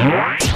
What?